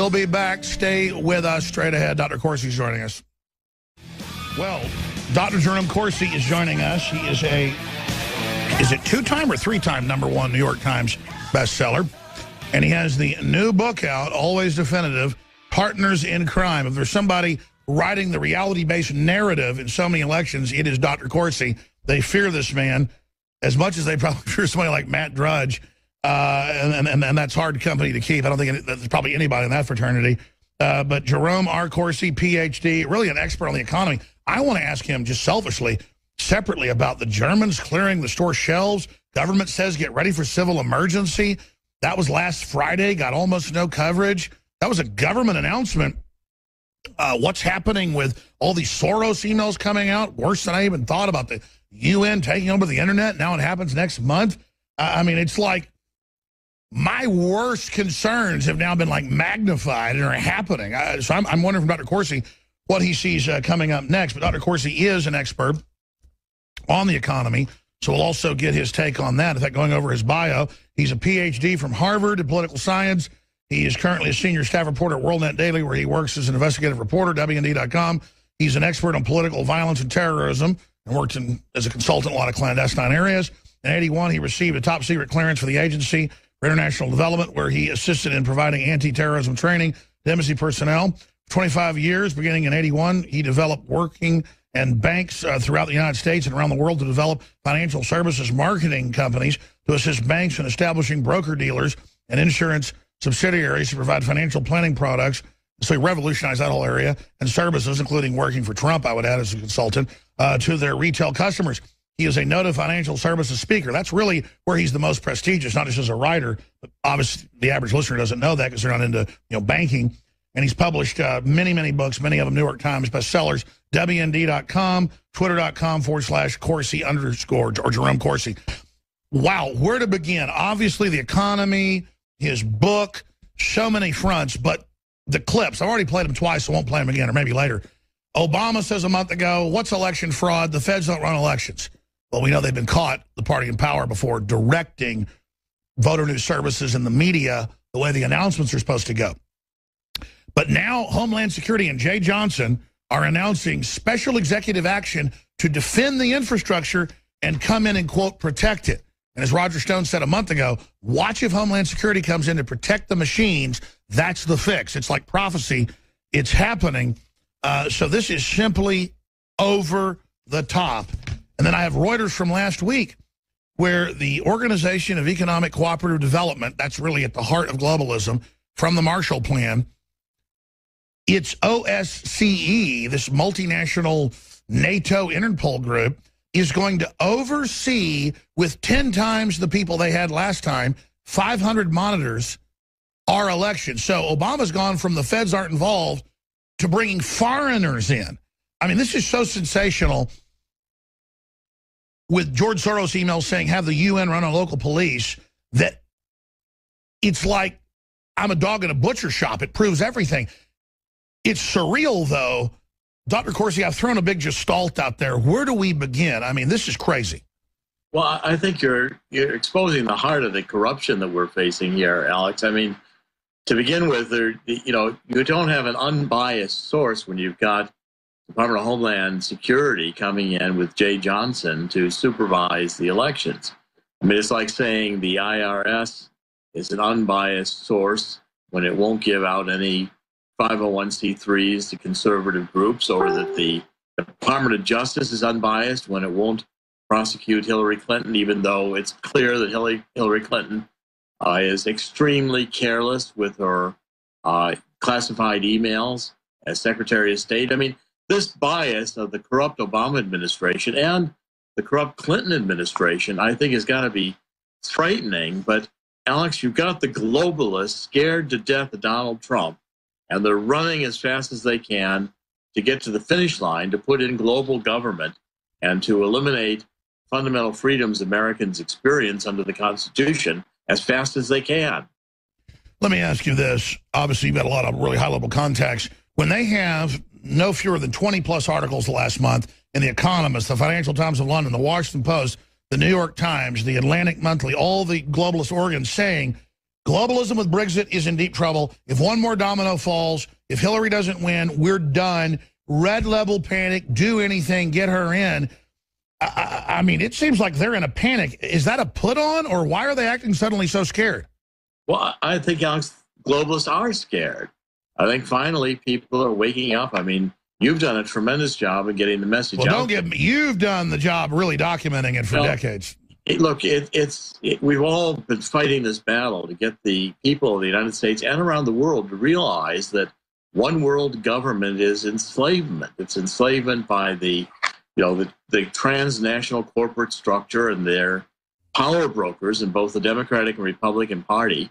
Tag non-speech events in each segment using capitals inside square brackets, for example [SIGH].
We'll be back. Stay with us straight ahead. Dr. Corsi's joining us. Well, Dr. Jerome Corsi is joining us. He is a, is it two-time or three-time number one New York Times bestseller? And he has the new book out, Always Definitive, Partners in Crime. If there's somebody writing the reality-based narrative in so many elections, it is Dr. Corsi. They fear this man as much as they probably [LAUGHS] fear somebody like Matt Drudge. Uh, and, and, and that's hard company to keep. I don't think any, there's probably anybody in that fraternity. Uh, but Jerome R. Corsi, PhD, really an expert on the economy. I want to ask him just selfishly, separately, about the Germans clearing the store shelves. Government says get ready for civil emergency. That was last Friday, got almost no coverage. That was a government announcement. Uh, what's happening with all these Soros emails coming out? Worse than I even thought about the UN taking over the internet. Now it happens next month. I mean, it's like my worst concerns have now been like magnified and are happening. So I'm, I'm, wondering from Dr. Corsi what he sees uh, coming up next. But Dr. Corsi is an expert on the economy, so we'll also get his take on that. In fact, going over his bio, he's a PhD from Harvard in political science. He is currently a senior staff reporter at WorldNet Daily, where he works as an investigative reporter, WND.com. He's an expert on political violence and terrorism and worked in, as a consultant in a lot of clandestine areas. In 81, he received a top secret clearance for the agency for International Development, where he assisted in providing anti-terrorism training to embassy personnel. 25 years, beginning in 81, he developed working and banks uh, throughout the United States and around the world to develop financial services marketing companies to assist banks in establishing broker-dealers and insurance subsidiaries to provide financial planning products. So he revolutionized that whole area and services, including working for Trump, I would add, as a consultant, uh, to their retail customers. He is a noted financial services speaker. That's really where he's the most prestigious, not just as a writer. But obviously, the average listener doesn't know that because they're not into you know banking. And he's published uh, many, many books, many of them New York Times bestsellers, WND.com, Twitter.com forward slash Corsi underscore or Jerome Corsi. Wow, where to begin? Obviously, the economy, his book, so many fronts, but the clips, I've already played them twice, so I won't play them again, or maybe later. Obama says a month ago, what's election fraud? The feds don't run elections. Well, we know they've been caught, the party in power, before directing voter news services and the media the way the announcements are supposed to go. But now Homeland Security and Jeh Johnson are announcing special executive action to defend the infrastructure and come in and, quote, protect it. And as Roger Stone said a month ago, watch if Homeland Security comes in to protect the machines. That's the fix. It's like prophecy. It's happening. Uh, so this is simply over the top. And then I have Reuters from last week, where the Organization of Economic Cooperative Development, that's really at the heart of globalism, from the Marshall Plan, it's OSCE, this multinational NATO Interpol group, is going to oversee with 10 times the people they had last time, 500 monitors, our election. So Obama's gone from the feds aren't involved to bringing foreigners in. I mean, this is so sensational with George Soros emails saying have the UN run on local police that it's like I'm a dog in a butcher shop. It proves everything. It's surreal, though. Dr. Corsi, I've thrown a big gestalt out there. Where do we begin? I mean, this is crazy. Well, I think you're you're exposing the heart of the corruption that we're facing here, Alex. I mean, to begin with, there you know you don't have an unbiased source when you've got Department of Homeland Security coming in with Jeh Johnson to supervise the elections. I mean, it's like saying the IRS is an unbiased source when it won't give out any 501c3s to conservative groups, or that the Department of Justice is unbiased when it won't prosecute Hillary Clinton, even though it's clear that Hillary, Hillary Clinton uh, is extremely careless with her uh, classified emails as Secretary of State. I mean, this bias of the corrupt Obama administration and the corrupt Clinton administration, I think, has got to be frightening. But Alex, you've got the globalists scared to death of Donald Trump, and they're running as fast as they can to get to the finish line to put in global government and to eliminate fundamental freedoms Americans experience under the Constitution as fast as they can. Let me ask you this. Obviously, you've got a lot of really high level contacts. When they have no fewer than 20 plus articles last month in The Economist, the Financial Times of London, the Washington Post, the New York Times, the Atlantic Monthly, all the globalist organs saying Globalism with Brexit is in deep trouble. If one more domino falls, if Hillary doesn't win, we're done. Red level panic, do anything, get her in. I, I, mean, it seems like they're in a panic. Is that a put on, or why are they acting suddenly so scared? Well, I think Alex, globalists are scared. I think finally people are waking up. I mean, you've done a tremendous job of getting the message well, out. don't give me, you've done the job really documenting it for well, decades. It, look, it, it's it, we've all been fighting this battle to get the people of the United States and around the world to realize that one world government is enslavement. It's enslavement by the you know, the, the transnational corporate structure and their power brokers in both the Democratic and Republican Party,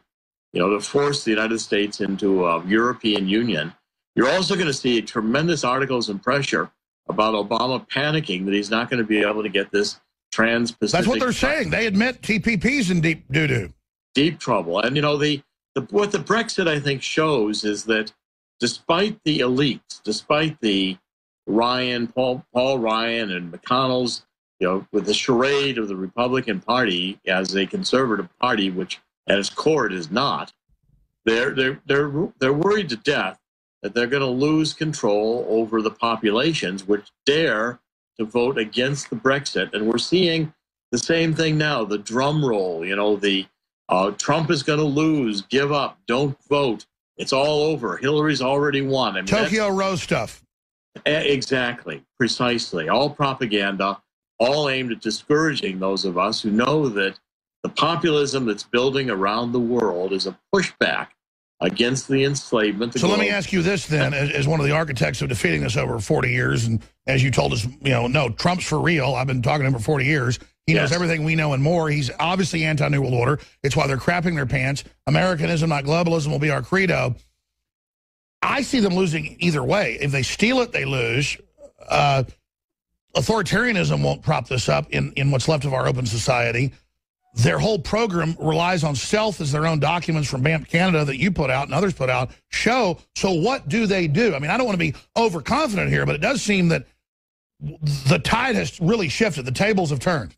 you know, to force the United States into a European Union. You're also going to see tremendous articles and pressure about Obama panicking that he's not going to be able to get this trans-Pacific. That's what they're saying. They admit TPP's in deep doo-doo. Deep trouble. And, you know, the, the what the Brexit, I think, shows is that despite the elites, despite the Ryan, Paul, Paul Ryan, and McConnell's, you know, with the charade of the Republican Party as a conservative party, which at its core it is not. They're they're they're they're worried to death that they're going to lose control over the populations which dare to vote against the Brexit, and we're seeing the same thing now. The drum roll, you know, the uh, Trump is going to lose, give up, don't vote. It's all over. Hillary's already won. I mean, Tokyo Rose stuff. Exactly, precisely. All propaganda, all aimed at discouraging those of us who know that the populism that's building around the world is a pushback against the enslavement. so let me ask you this then, as, as, one of the architects of defeating this over 40 years, and as you told us, you know, no, Trump's for real. I've been talking to him for 40 years. He yes. knows everything we know and more. He's obviously anti-New World Order. It's why they're crapping their pants. Americanism, not globalism, will be our credo. I see them losing either way. If they steal it, they lose. Uh, authoritarianism won't prop this up in, in what's left of our open society. Their whole program relies on stealth as their own documents from BAMP Canada that you put out and others put out show. So what do they do? I mean, I don't want to be overconfident here, but it does seem that the tide has really shifted. The tables have turned.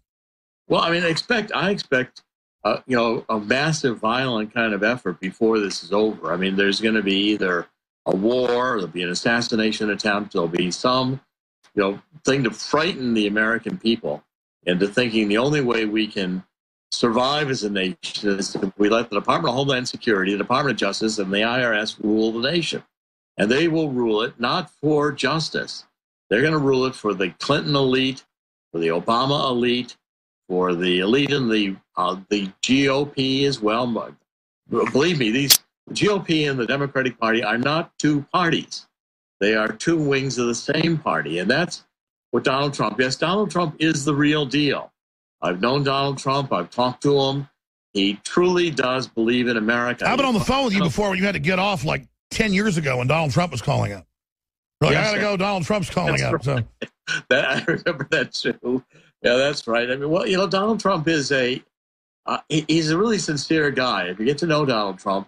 Well, I mean, I expect I expect uh, you know a massive, violent kind of effort before this is over. I mean, there's going to be either a war, there'll be an assassination attempt, there'll be some, you know, thing to frighten the American people into thinking the only way we can survive as a nation is if we let the Department of Homeland Security, the Department of Justice, and the IRS rule the nation. And they will rule it not for justice. They're going to rule it for the Clinton elite, for the Obama elite, for the elite in the uh, the GOP as well. Believe me, these the GOP and the Democratic Party are not two parties. They are two wings of the same party. And that's what Donald Trump, yes, Donald Trump is the real deal. I've known Donald Trump. I've talked to him. He truly does believe in America. I've been on the phone with you before when you had to get off like 10 years ago when Donald Trump was calling up. Like, yes, I got to go. Donald Trump's calling up. Right. So. [LAUGHS] that, I remember that too. Yeah, that's right. I mean, well, you know, Donald Trump is a, uh, he's a really sincere guy. If you get to know Donald Trump,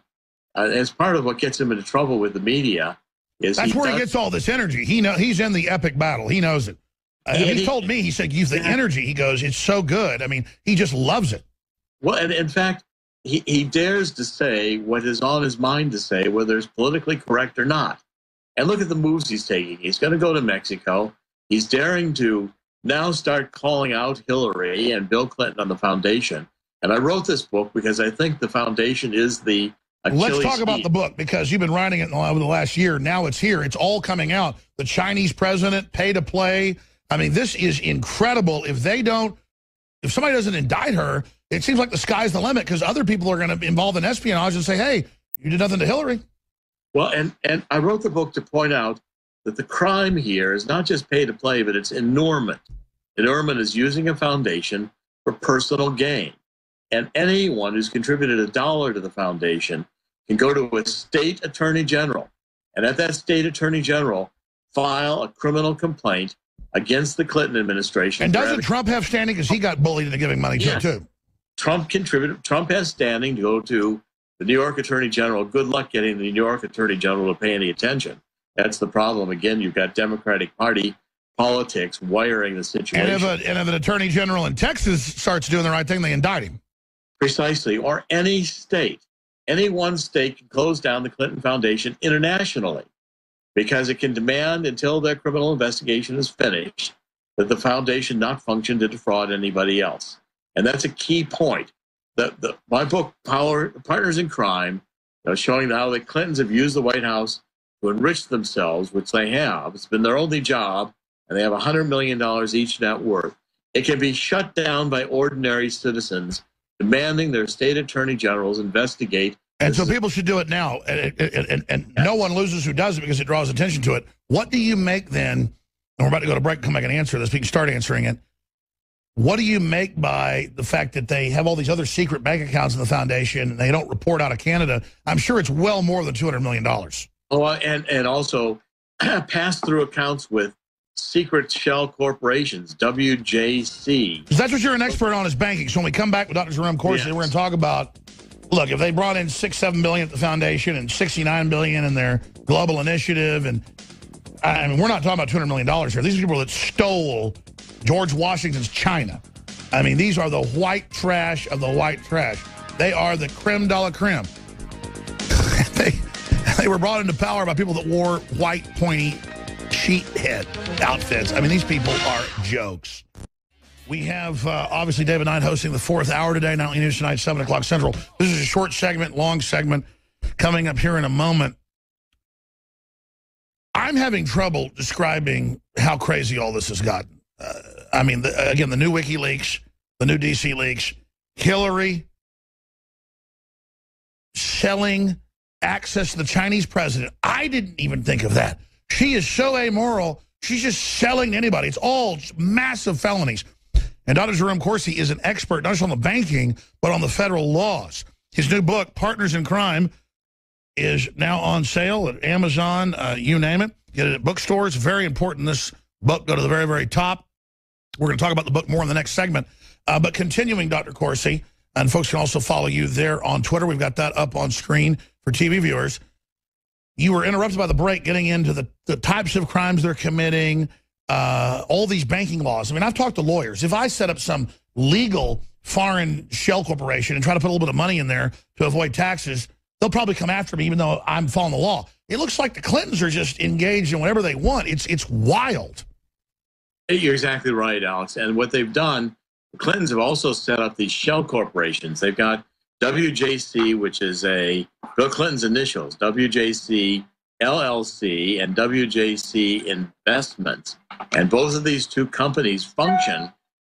uh, as part of what gets him into trouble with the media is that's he where does, he gets all this energy. He know he's in the epic battle. He knows it. Uh, he, he, told me he said use the energy. He goes, it's so good. I mean, he just loves it. Well, and in fact, he, he dares to say what is on his mind to say, whether it's politically correct or not. And look at the moves he's taking. He's going to go to Mexico. He's daring to now start calling out Hillary and Bill Clinton on the foundation. And I wrote this book because I think the foundation is the Achilles Let's talk about the book because you've been writing it over the last year. Now it's here. It's all coming out. The Chinese president, pay to play. I mean, this is incredible. If they don't, if somebody doesn't indict her, it seems like the sky's the limit because other people are going to be involved in espionage and say, hey, you did nothing to Hillary. Well, and, and I wrote the book to point out that the crime here is not just pay to play, but it's enormous. Enormous is using a foundation for personal gain. And anyone who's contributed a dollar to the foundation can go to a state attorney general, and at that state attorney general, file a criminal complaint against the Clinton administration. And doesn't Trump have standing because he got bullied into giving money yes. to too? Trump contributed. Trump has standing to go to the New York Attorney General. Good luck getting the New York Attorney General to pay any attention. That's the problem. Again, you've got Democratic Party politics wiring the situation. And if, a, and if an Attorney General in Texas starts doing the right thing, they indict him. Precisely, or any state any one state can close down the Clinton Foundation internationally because it can demand until their criminal investigation is finished that the foundation not function to defraud anybody else. And that's a key point. The, the, my book, Power, Partners in Crime, you know, showing how the Clintons have used the White House to enrich themselves, which they have. It's been their only job, and they have $100 million each net worth. It can be shut down by ordinary citizens demanding their state attorney generals investigate. And so people should do it now. And, and, and, and no one loses who does it because it draws attention to it. What do you make then? And we're about to go to break, come back and answer this. We can start answering it. What do you make by the fact that they have all these other secret bank accounts in the foundation and they don't report out of Canada? I'm sure it's well more than $200 million. Oh, and, and also [CLEARS THROAT] pass through accounts with secret shell corporations, WJC. That's what you're an expert on is banking. So when we come back with Dr. Jerome Corsi, yes. we're going to talk about, look, if they brought in six, seven billion at the foundation and 69 billion in their global initiative, and I mean, we're not talking about $200 million here. These are people that stole George Washington's China. I mean, these are the white trash of the white trash. They are the creme de la creme. [LAUGHS] they, they were brought into power by people that wore white, pointy sheet head outfits. I mean, these people are jokes. We have, uh, obviously, David Knight hosting the fourth hour today, Nightly News tonight, 7 o'clock Central. This is a short segment, long segment, coming up here in a moment. I'm having trouble describing how crazy all this has gotten. Uh, I mean, the, again, the new WikiLeaks, the new DC leaks, Hillary selling access to the Chinese president. I didn't even think of that. She is so amoral. She's just selling to anybody. It's all massive felonies. And Dr. Jerome Corsi is an expert, not just on the banking, but on the federal laws. His new book, Partners in Crime, is now on sale at Amazon, uh, you name it. Get it at bookstores. Very important. This book, go to the very, very top. We're going to talk about the book more in the next segment. Uh, but continuing, Dr. Corsi, and folks can also follow you there on Twitter. We've got that up on screen for TV viewers you were interrupted by the break getting into the, the types of crimes they're committing, uh, all these banking laws. I mean, I've talked to lawyers. If I set up some legal foreign shell corporation and try to put a little bit of money in there to avoid taxes, they'll probably come after me even though I'm following the law. It looks like the Clintons are just engaged in whatever they want. It's, it's wild. You're exactly right, Alex. And what they've done, the Clintons have also set up these shell corporations. They've got WJC, which is a Bill Clinton's initials, WJC LLC and WJC Investments. And both of these two companies function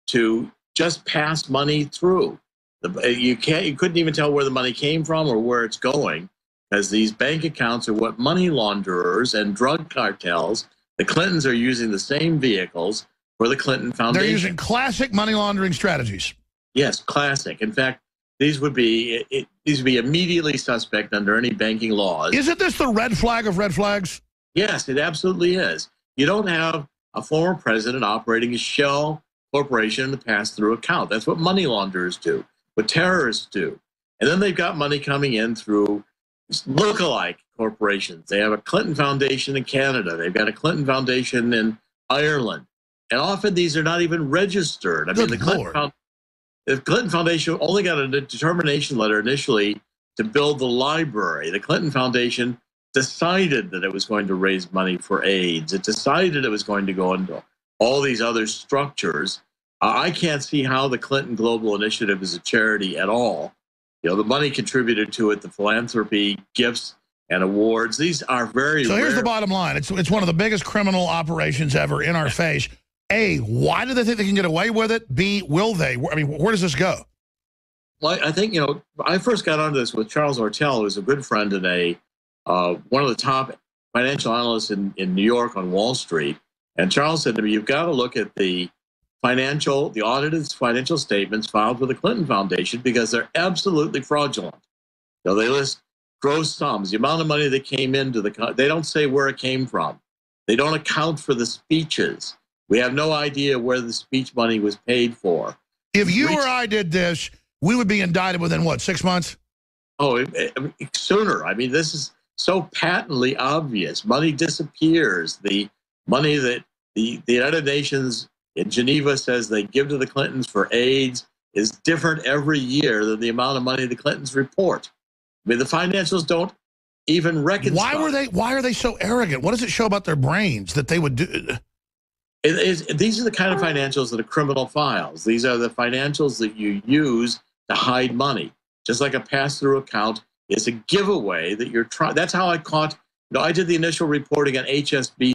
to just pass money through. Uh, you can't, you couldn't even tell where the money came from or where it's going, because these bank accounts are what money launderers and drug cartels. The Clintons are using the same vehicles for the Clinton Foundation. They're using classic money laundering strategies. Yes, classic. In fact, these would be it, these would be immediately suspect under any banking laws. Isn't this the red flag of red flags? Yes, it absolutely is. You don't have a former president operating a shell corporation in the pass-through account. That's what money launderers do, what terrorists do. And then they've got money coming in through look-alike corporations. They have a Clinton Foundation in Canada. They've got a Clinton Foundation in Ireland. And often these are not even registered. I Good mean, the Clinton, the Clinton Foundation only got a determination letter initially to build the library. The Clinton Foundation decided that it was going to raise money for AIDS. It decided it was going to go into all these other structures. Uh, I can't see how the Clinton Global Initiative is a charity at all. You know, the money contributed to it, the philanthropy, gifts, and awards. These are very. So here's rare. the bottom line: it's it's one of the biggest criminal operations ever in our face. A, why do they think they can get away with it? B, will they? I mean, where does this go? Well, I think, you know, I first got onto this with Charles Ortel, who's a good friend and a uh, one of the top financial analysts in, in New York on Wall Street. And Charles said to me, you've got to look at the financial, the audited financial statements filed with the Clinton Foundation because they're absolutely fraudulent. You know, they list gross sums, the amount of money that came into the, they don't say where it came from. They don't account for the speeches. We have no idea where the speech money was paid for. If you or I did this, we would be indicted within what, six months? Oh, sooner. I mean, this is so patently obvious. Money disappears. The money that the, the United Nations in Geneva says they give to the Clintons for AIDS is different every year than the amount of money the Clintons report. I mean, the financials don't even reconcile. Why were they? Why are they so arrogant? What does it show about their brains that they would do? It is, these are the kind of financials that are criminal files. These are the financials that you use to hide money. Just like a pass-through account is a giveaway that you're trying. That's how I caught. You know, I did the initial reporting on HSB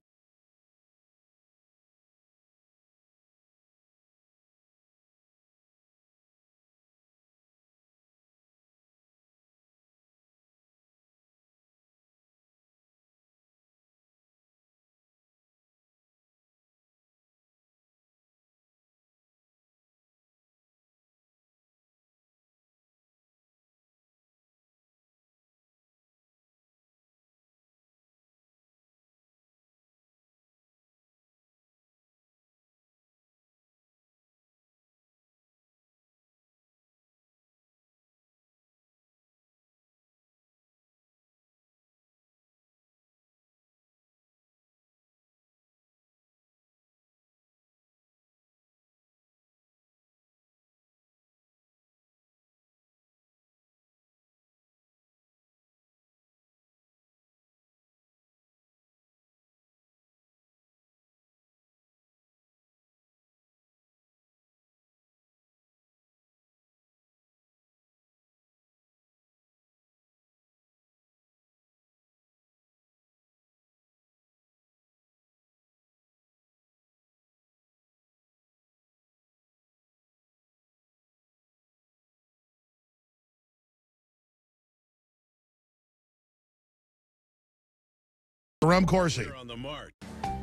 Jerome Corsi.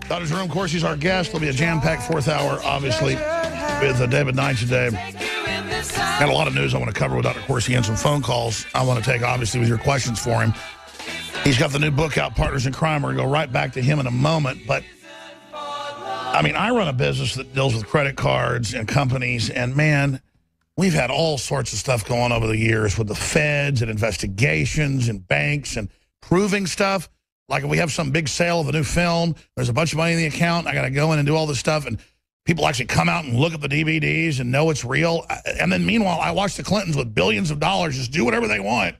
Dr. Jerome Corsi is our guest. There'll be a jam-packed fourth hour, obviously, with uh, David Knight today. Got a lot of news I want to cover with Dr. Corsi and some phone calls I want to take, obviously, with your questions for him. He's got the new book out, Partners in Crime. We're going to go right back to him in a moment. But, I mean, I run a business that deals with credit cards and companies, and, man, we've had all sorts of stuff going on over the years with the feds and investigations and banks and proving stuff. Like if we have some big sale of a new film, there's a bunch of money in the account, I got to go in and do all this stuff, and people actually come out and look at the DVDs and know it's real. And then meanwhile, I watch the Clintons with billions of dollars just do whatever they want.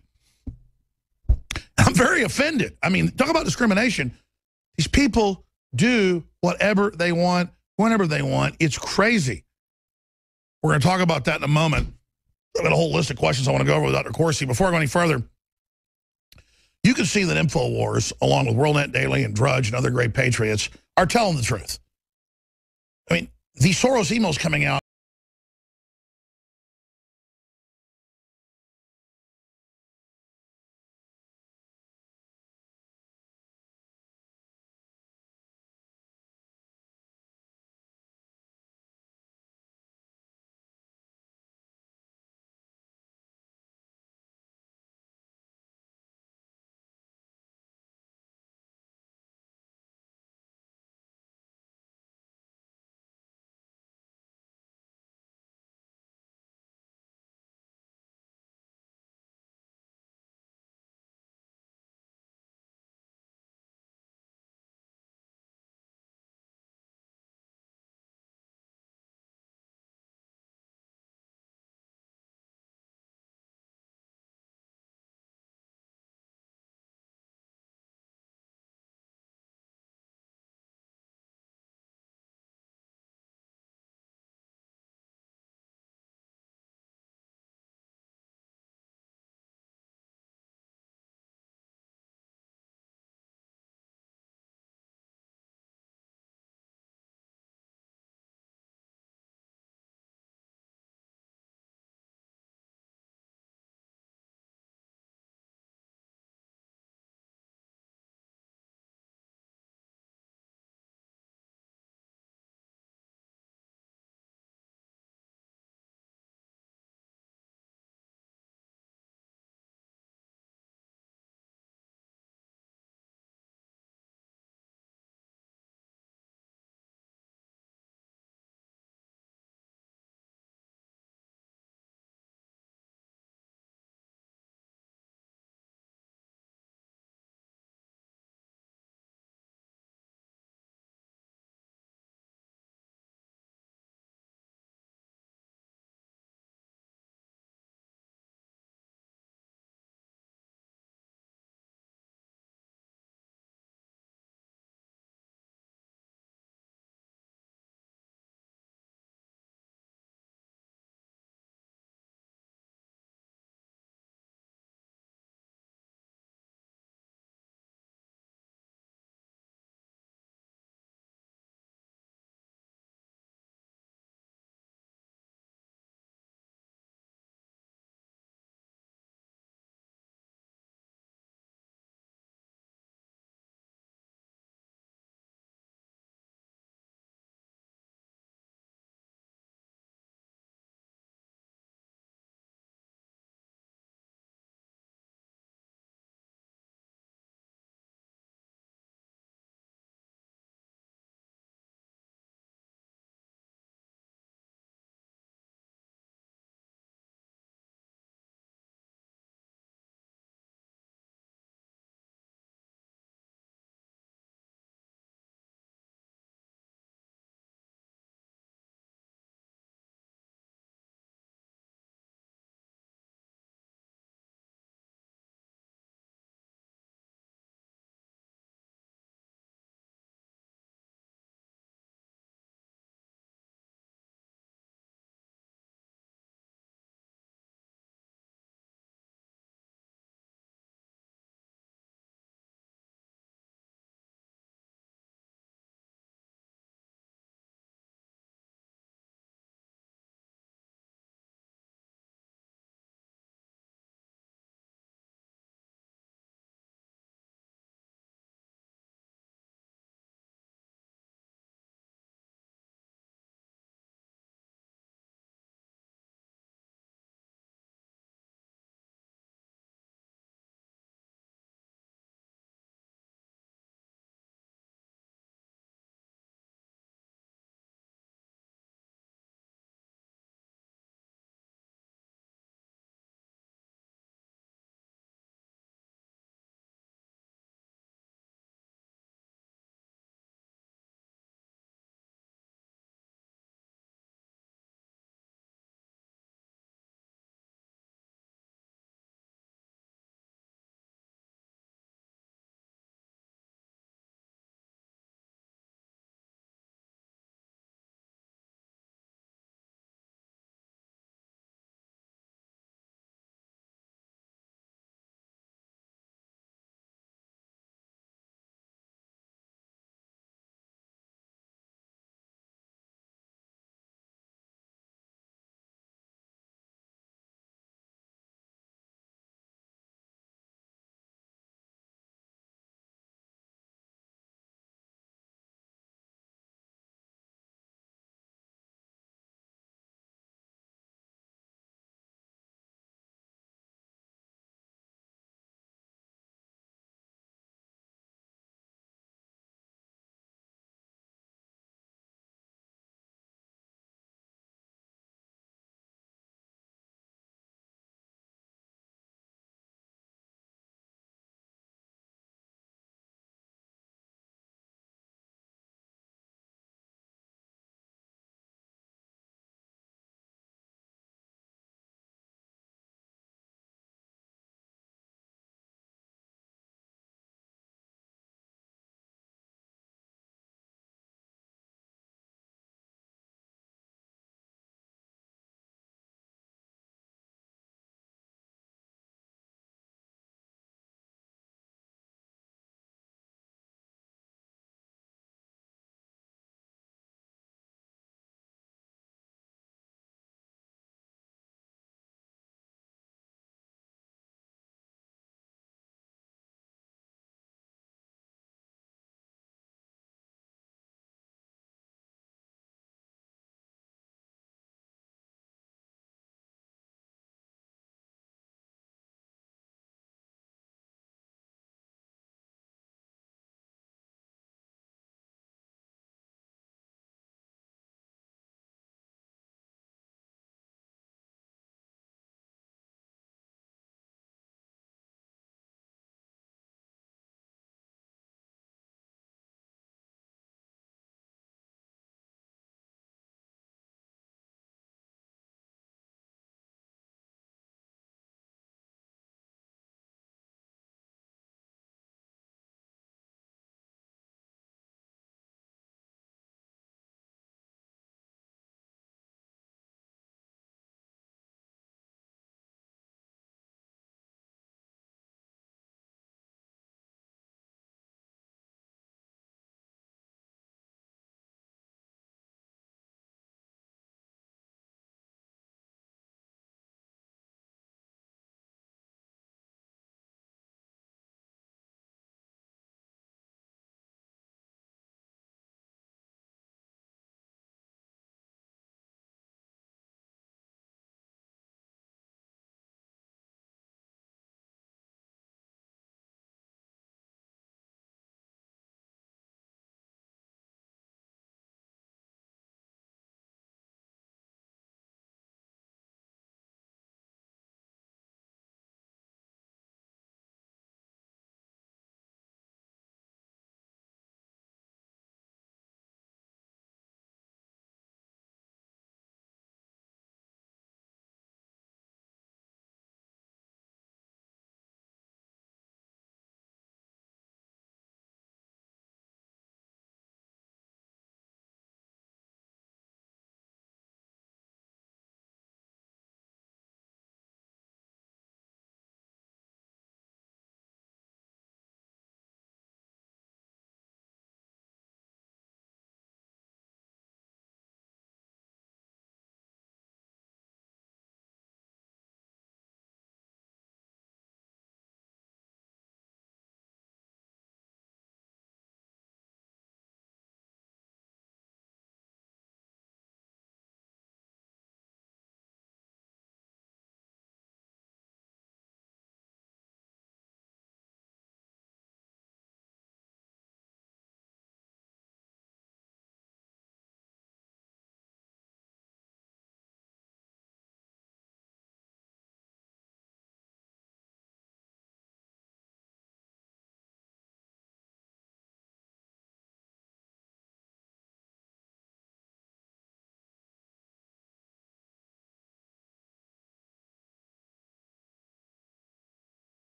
I'm very offended. I mean, talk about discrimination. These people do whatever they want, whenever they want. It's crazy. We're going to talk about that in a moment. I've got a whole list of questions I want to go over with Dr. Corsi. Before I go any further, you can see that InfoWars, along with WorldNet Daily and Drudge and other great patriots, are telling the truth. I mean, these Soros emails coming out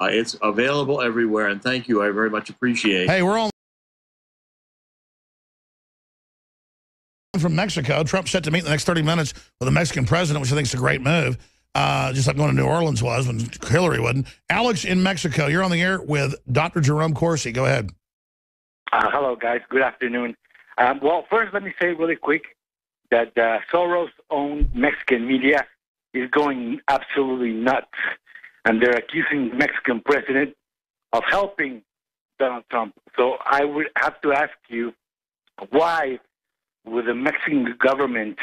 Uh, it's available everywhere, and thank you. I very much appreciate. Hey, we're on from Mexico. Trump set to meet in the next 30 minutes with the Mexican president, which I think is a great move. Uh, just like going to New Orleans was when Hillary wasn't. Alex in Mexico, you're on the air with Dr. Jerome Corsi. Go ahead. Uh, hello, guys. Good afternoon. Um, well, first, let me say really quick that uh, Soros-owned Mexican media is going absolutely nuts, and they're accusing the Mexican president of helping Donald Trump. So I would have to ask you, why would the Mexican government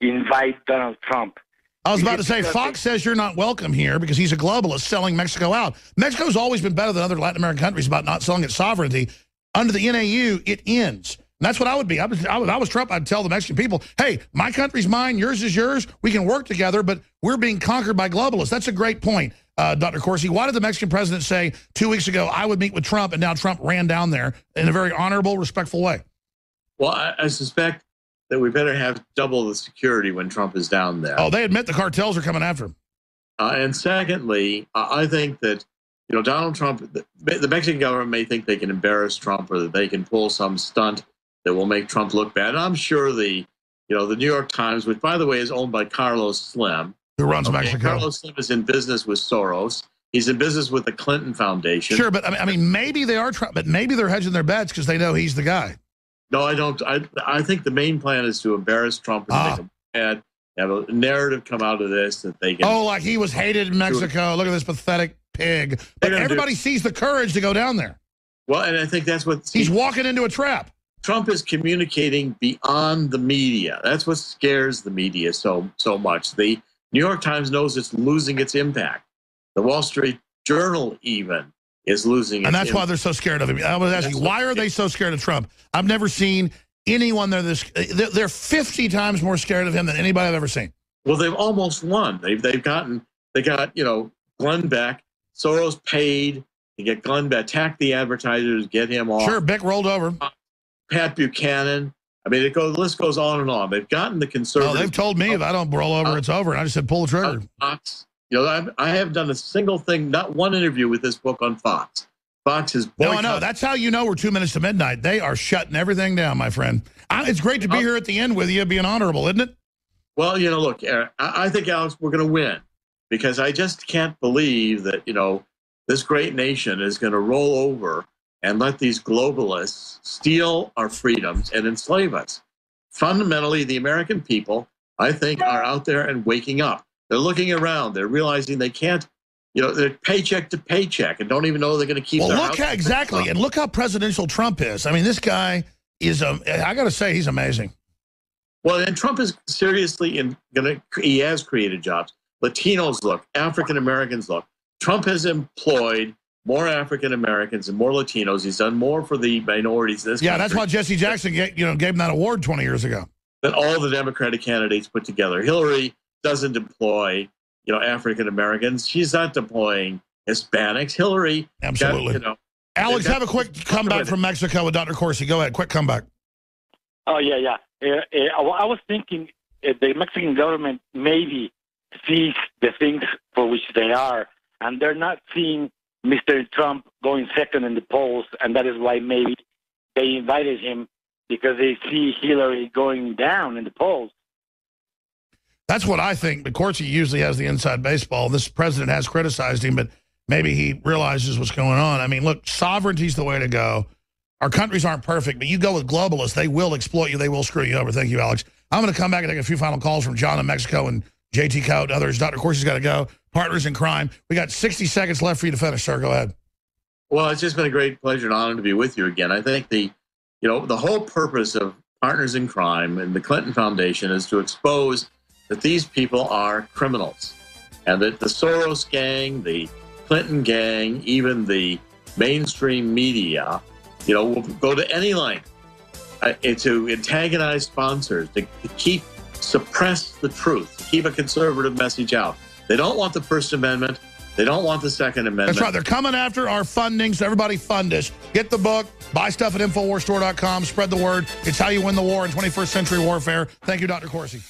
invite Donald Trump? I was about to say, Fox says you're not welcome here because he's a globalist selling Mexico out. Mexico's always been better than other Latin American countries about not selling its sovereignty. Under the NAU, it ends. And that's what I would be. I was, I was, I was Trump. I'd tell the Mexican people, hey, my country's mine, yours is yours. We can work together, but we're being conquered by globalists. That's a great point, uh, Dr. Corsi. Why did the Mexican president say two weeks ago, I would meet with Trump, and now Trump ran down there in a very honorable, respectful way? Well, I, I suspect that we better have double the security when Trump is down there. Oh, they admit the cartels are coming after him. Uh, and secondly, I think that you know Donald Trump, the, the Mexican government may think they can embarrass Trump or that they can pull some stunt that will make Trump look bad. And I'm sure the you know the New York Times, which by the way is owned by Carlos Slim, who runs okay, Mexico. Carlos Slim is in business with Soros. He's in business with the Clinton Foundation. Sure, but I mean, maybe they are, but maybe they're hedging their bets because they know he's the guy. No, I don't. I I think the main plan is to embarrass Trump and ah. make him bad. Have a narrative come out of this that they can. Oh, like he was hated in Mexico. Look at this pathetic pig. But everybody do. sees the courage to go down there. Well, and I think that's what he's walking into a trap. Trump is communicating beyond the media. That's what scares the media so so much. The New York Times knows it's losing its impact. The Wall Street Journal even is losing. And that's why they're so scared of him. I was asking, why are they so scared of Trump? I've never seen anyone there this. They're 50 times more scared of him than anybody I've ever seen. Well, they've almost won. They've they've gotten they got you know Glenn Beck. Soros paid to get Glenn Beck, attack the advertisers, get him off. Sure, Beck rolled over. Pat Buchanan. I mean, it goes, the list goes on and on. They've gotten the conservatives. No, they've told me if I don't roll over, uh, it's over. And I just said, pull the trigger. Fox, you know, I've, I have done a single thing, not one interview with this book on Fox. Fox is boycott. No, no, that's how you know we're two minutes to midnight. They are shutting everything down, my friend. I, it's great to be oh. here at the end with you, being honorable, isn't it? Well, you know, look, I, I think, Alex, we're going to win because I just can't believe that, you know, this great nation is going to roll over and let these globalists steal our freedoms and enslave us. Fundamentally, the American people, I think, are out there and waking up. They're looking around. They're realizing they can't, you know, they're paycheck to paycheck and don't even know they're going to keep well, look how, exactly. And look how presidential Trump is. I mean, this guy is, um, I got to say, he's amazing. Well, and Trump is seriously in going to, he has created jobs. Latinos look, African Americans look. Trump has employed more African Americans and more Latinos. He's done more for the minorities. This yeah, country. that's why Jesse Jackson, get, you know, gave him that award 20 years ago. Than all the Democratic candidates put together. Hillary doesn't employ, you know, African Americans. She's not deploying Hispanics. Hillary, absolutely. Got, you know, Alex, have a quick comeback from Mexico with Dr. Corsi. Go ahead, quick comeback. Oh yeah, yeah. Uh, uh, I was thinking uh, the Mexican government maybe sees the things for which they are, and they're not seeing Mr. Trump going second in the polls, and that is why maybe they invited him because they see Hillary going down in the polls. That's what I think. But Corsi usually has the inside baseball. This president has criticized him, but maybe he realizes what's going on. I mean, look, sovereignty's the way to go. Our countries aren't perfect, but you go with globalists, they will exploit you. They will screw you over. Thank you, Alex. I'm going to come back and take a few final calls from John in Mexico and JT Coat, others. Dr. Corsi's got to go. Partners in crime. We got 60 seconds left for you to finish, sir. Go ahead. Well, it's just been a great pleasure and honor to be with you again. I think the, you know, the whole purpose of Partners in Crime and the Clinton Foundation is to expose that these people are criminals and that the Soros gang, the Clinton gang, even the mainstream media, you know, will go to any length uh, to antagonize sponsors, to, to keep suppress the truth, keep a conservative message out. They don't want the First Amendment. They don't want the Second Amendment. That's right. They're coming after our funding, so everybody fund us. Get the book, buy stuff at InfoWarsStore.com, spread the word. It's how you win the war in 21st century warfare. Thank you, Dr. Corsi.